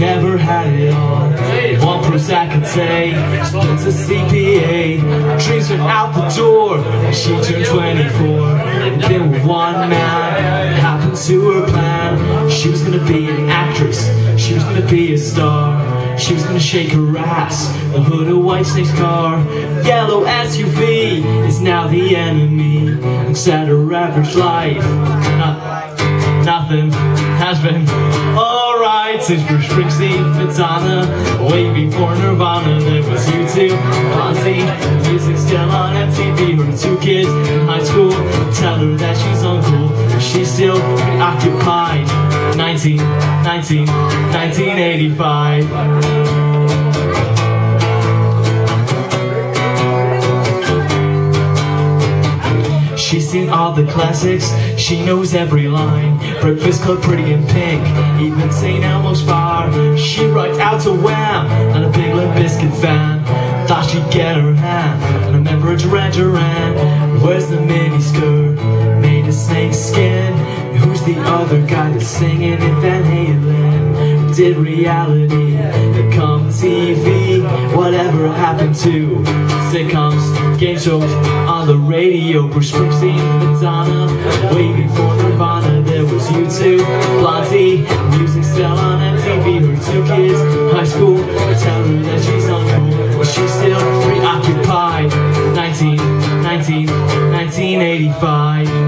never had it all. One Prozac could say, spends a CPA. Dreams went out the door, she turned 24. And been with one man, happened to her plan. She was gonna be an actress, she was gonna be a star. She was gonna shake her ass, the hood of Whitesnake's car. Yellow SUV is now the enemy. Instead her average life, not, nothing has been since Bruce Springsteen, Madonna, way before Nirvana. There was U2, Blondie, music still on MTV. Her two kids in high school tell her that she's uncool. She's still occupied, 19, 19, 1985. She's seen all the classics, she knows every line. Breakfast Club, Pretty in Pink, even St. Elmo's Fire She writes out to Wham, and a Big Limp Bizkit fan. Thought she'd get her hand, and a member of Duran Duran. Where's the mini skirt, made of snake skin. Who's the other guy that's singing in Van Halen? Did reality. Become TV? Whatever happened to sitcoms, game shows on the radio? Bruce Springsteen, Madonna, way before Nirvana, there was U2, Blondie, music still on MTV. Her two kids, high school, tell her that she's uncool, but she's still preoccupied. 19, 19, 1985.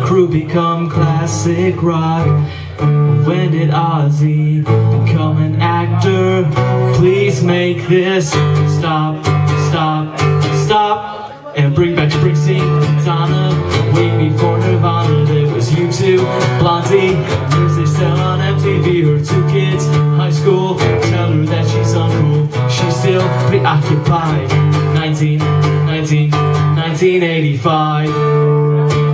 Crue become classic rock? When did Ozzy become an actor? Please make this stop, stop, stop. And bring back Springsteen, Madonna. Way before Nirvana There was U2, Blondie Music still on MTV Her two kids, high school. Tell her that she's uncool. She's still preoccupied. 19, 19, 1985